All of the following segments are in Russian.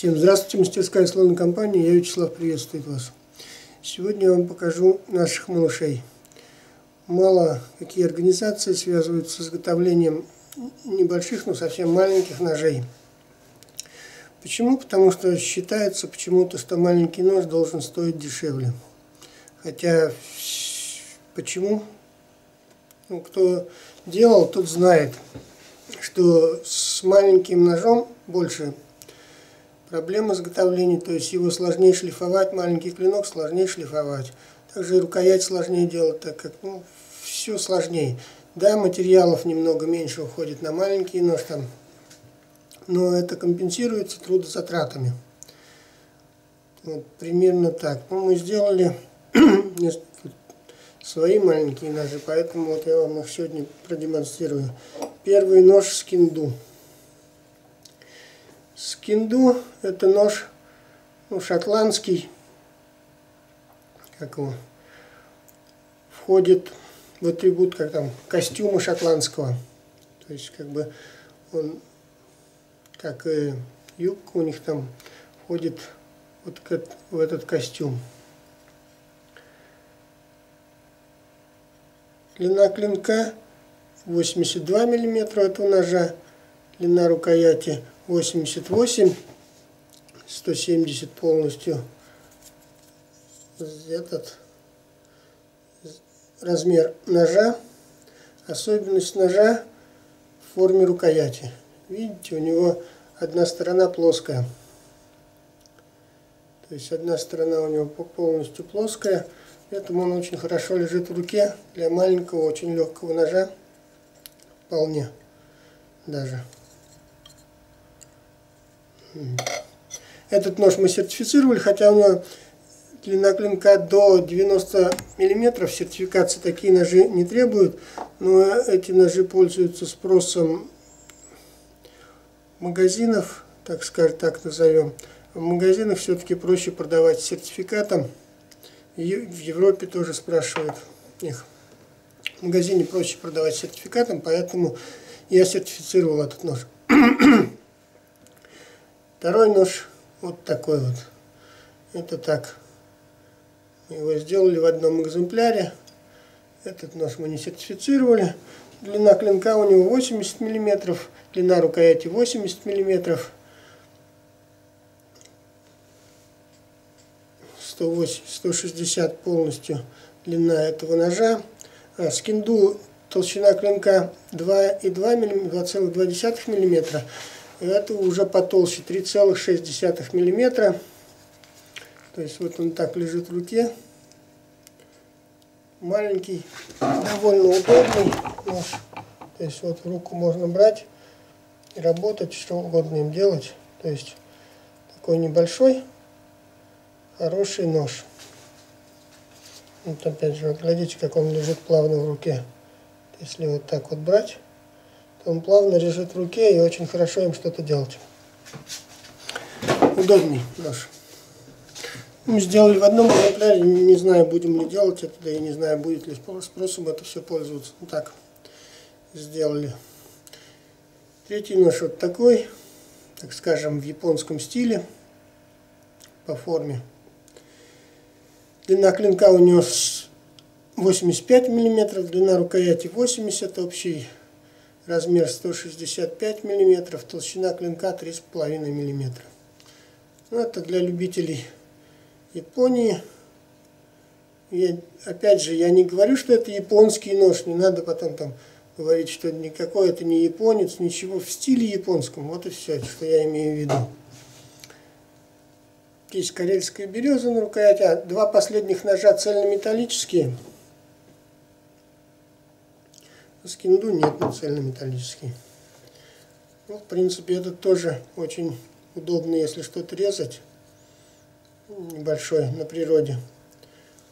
Всем здравствуйте, мастерская слона компания, я Вячеслав, приветствую вас. Сегодня я вам покажу наших малышей. Мало какие организации связываются с изготовлением небольших, но совсем маленьких ножей. Почему? Потому что считается почему-то, что маленький нож должен стоить дешевле. Хотя, почему? Ну, кто делал, тот знает, что с маленьким ножом больше проблем изготовления, то есть его сложнее шлифовать, маленький клинок сложнее шлифовать. Также и рукоять сложнее делать, так как ну, все сложнее. Да, материалов немного меньше уходит на маленький нож там, но это компенсируется трудозатратами. Вот, примерно так. Ну, мы сделали свои маленькие ножи, поэтому вот я вам их сегодня продемонстрирую. Первый нож скинду. Скинду это нож ну, шотландский, как его, входит в атрибут как там костюма шотландского. То есть как бы он, как и юбка у них там, входит вот в этот костюм. Длина клинка 82 мм этого ножа, длина рукояти 88, 170 полностью этот размер ножа, особенность ножа в форме рукояти. Видите, у него одна сторона плоская. То есть одна сторона у него полностью плоская, поэтому он очень хорошо лежит в руке для маленького, очень легкого ножа. Вполне даже. Этот нож мы сертифицировали, хотя у него длина клинка до 90 мм, сертификации такие ножи не требуют, но эти ножи пользуются спросом магазинов, так скажем, так назовем. В магазинах все-таки проще продавать сертификатом. В Европе тоже спрашивают их. В магазине проще продавать сертификатом, поэтому я сертифицировал этот нож. Второй нож вот такой вот. Это так. Его сделали в одном экземпляре. Этот нож мы не сертифицировали. Длина клинка у него 80 мм, длина рукояти 80 мм. 108, 160 полностью длина этого ножа. А скинду толщина клинка 2,2 мм, 2,2 мм. Это уже потолще 3,6 миллиметра. То есть вот он так лежит в руке. Маленький, довольно удобный нож. То есть вот руку можно брать и работать, что угодно им делать. То есть такой небольшой, хороший нож. Вот опять же, глядите, как он лежит плавно в руке. Если вот так вот брать, он плавно лежит в руке и очень хорошо им что-то делать. Удобный нож. Мы сделали в одном экземпляре, не знаю, будем ли делать это, да и не знаю, будет ли спросом это все пользоваться. Ну так, сделали. Третий нож вот такой, так скажем, в японском стиле, по форме. Длина клинка у него 85 мм, длина рукояти 80, общий размер 165 мм, толщина клинка 3,5 мм. Ну, это для любителей Японии. Я, опять же, я не говорю, что это японский нож, не надо потом там говорить, что никакой это не японец, ничего в стиле японском. Вот и все, что я имею в виду. Есть карельская береза на рукояти, а два последних ножа цельнометаллические – Скинду нет, но цельнометаллический. Ну, в принципе, это тоже очень удобно, если что-то резать. Небольшой, на природе.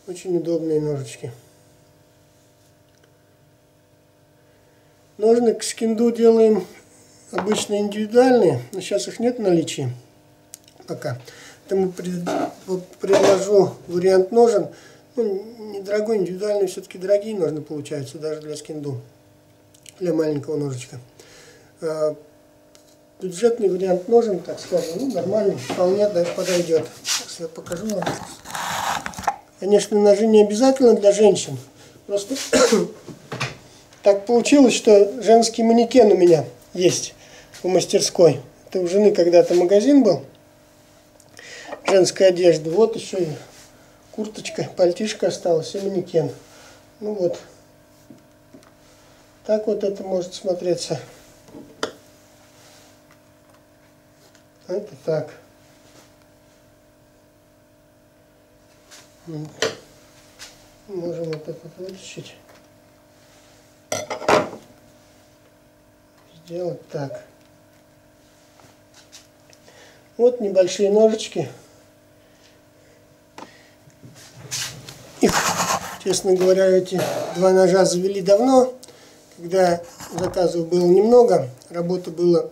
Очень удобные ножички. Ножны к скинду делаем обычно индивидуальные, но сейчас их нет в наличии пока. Поэтому предложу вариант ножен. Ну, недорогой, индивидуальный, все-таки дорогие ножны получаются, даже для скинду для маленького ножичка. А, бюджетный вариант ножен, так скажем, ну, нормальный, вполне подойдет. Сейчас я покажу вам. Конечно, ножи не обязательно для женщин. Просто так получилось, что женский манекен у меня есть в мастерской. Это у жены когда-то магазин был женской одежды. Вот еще и курточка, пальтишка осталась и манекен. Ну вот. Так вот это может смотреться. Это так. Можем вот это вытащить. Сделать так. Вот небольшие ножички. Их, честно говоря, эти два ножа завели давно, когда заказов было немного, работы было,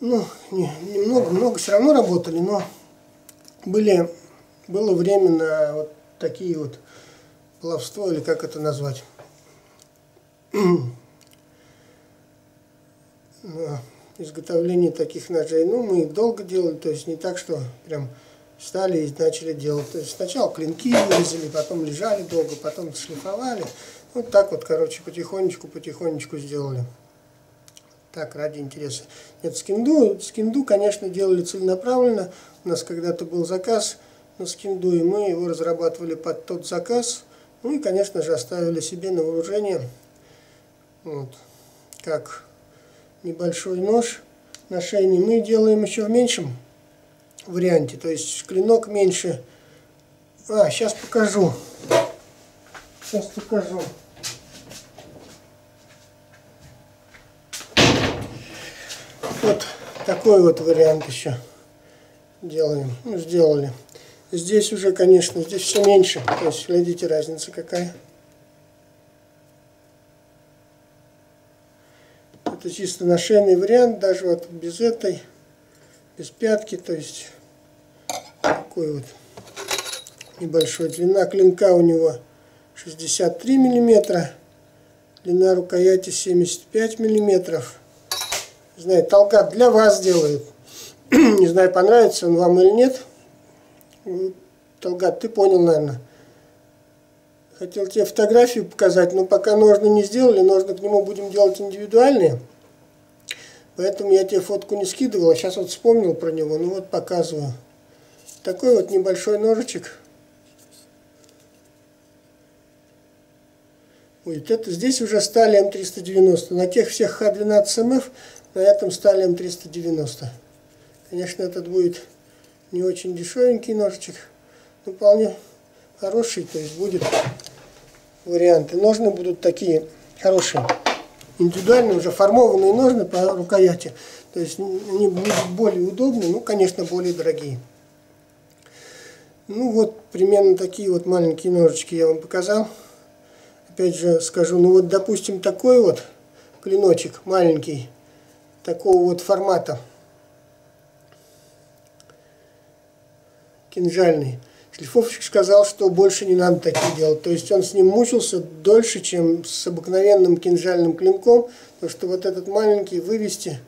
ну, не, немного, много все равно работали, но были, было время на вот такие вот плавство, или как это назвать, на изготовление таких ножей. Ну, мы их долго делали, то есть не так, что прям стали и начали делать. То есть сначала клинки вырезали, потом лежали долго, потом шлифовали. Вот так вот, короче, потихонечку, потихонечку сделали. Так, ради интереса. Нет, скинду, скинду, конечно, делали целенаправленно. У нас когда-то был заказ на скинду, и мы его разрабатывали под тот заказ. Ну и, конечно же, оставили себе на вооружение. Вот. Как небольшой нож на шейный. Мы делаем еще в меньшем варианте. То есть клинок меньше. А, сейчас покажу. Сейчас покажу. Вот такой вот вариант еще делаем. Ну, сделали. Здесь уже, конечно, здесь все меньше. То есть, глядите, разница какая. Это чисто нашейный вариант, даже вот без этой, без пятки, то есть такой вот небольшой. Длина клинка у него 63 миллиметра, длина рукояти 75 миллиметров. Не знаю, толкат для вас делает. Не знаю, понравится он вам или нет. Толгат, ты понял, наверное. Хотел тебе фотографию показать, но пока ножны не сделали, ножны к нему будем делать индивидуальные. Поэтому я тебе фотку не скидывал, а сейчас вот вспомнил про него, ну вот показываю. Такой вот небольшой ножичек. Ой, это здесь уже стали М390. На тех всех Х12МФ, на этом стали М390. Конечно, этот будет не очень дешевенький ножичек, но вполне хороший, то есть будет варианты. Ножны будут такие хорошие, индивидуальные, уже формованные ножны по рукояти. То есть они будут более удобные, ну, конечно, более дорогие. Ну вот, примерно такие вот маленькие ножички я вам показал. Опять же скажу, ну вот, допустим, такой вот клиночек маленький, такого вот формата, кинжальный. Шлифовщик сказал, что больше не надо такие делать. То есть он с ним мучился дольше, чем с обыкновенным кинжальным клинком, потому что вот этот маленький вывести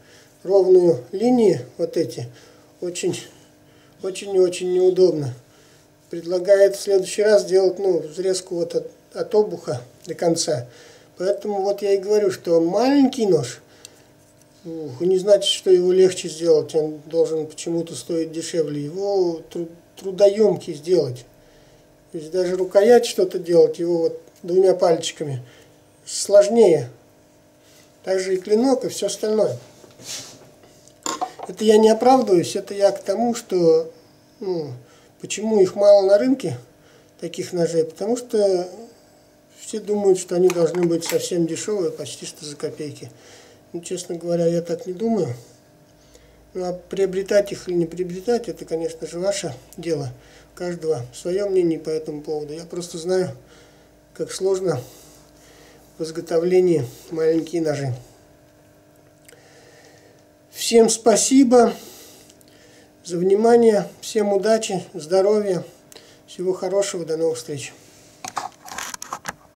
ровную линию, вот эти, очень, очень и очень неудобно. Предлагает в следующий раз делать ну, взрезку вот от, от обуха до конца. Поэтому вот я и говорю, что маленький нож, ух, не значит, что его легче сделать, он должен почему-то стоить дешевле. Его трудоемкий сделать. То есть даже рукоять что-то делать, его вот двумя пальчиками, сложнее. Также и клинок, и все остальное. Это я не оправдываюсь, это я к тому, что ну, почему их мало на рынке, таких ножей, потому что все думают, что они должны быть совсем дешевые, почти что за копейки. Ну, честно говоря, я так не думаю. Ну, а приобретать их или не приобретать, это, конечно же, ваше дело. Каждого свое мнение по этому поводу. Я просто знаю, как сложно в изготовлении маленькие ножи. Всем спасибо за внимание, всем удачи, здоровья, всего хорошего, до новых встреч.